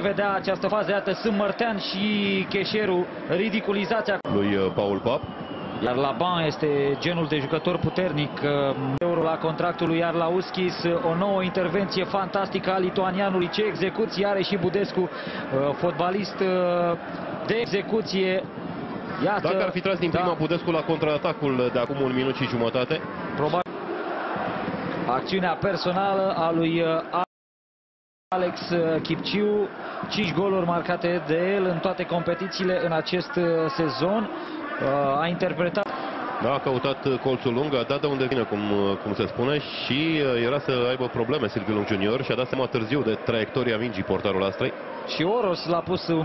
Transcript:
vedea această fază, iată, sunt Mărtean și Cheșeru ridiculizați acum. lui uh, Paul Pap. Iar la ban este genul de jucător puternic. uh, Euro la contractul lui Arlauskis, o nouă intervenție fantastică a lituanianului. Ce execuție are și Budescu, uh, fotbalist uh, de execuție. Iată, Dacă ar fi tras din da, prima Budescu la contraatacul de acum un minut și jumătate, probabil acțiunea personală a lui uh, Alex uh, Chipciu, 5 goluri marcate de el în toate competițiile în acest uh, sezon. Uh, A interpretat da, a căutat uh, colțul lung, a dat de unde vine, cum, uh, cum se spune, și uh, era să aibă probleme Silviu Lung Junior și a dat seama târziu de traiectoria mingii portarul Astrei. și Oros l-a pus un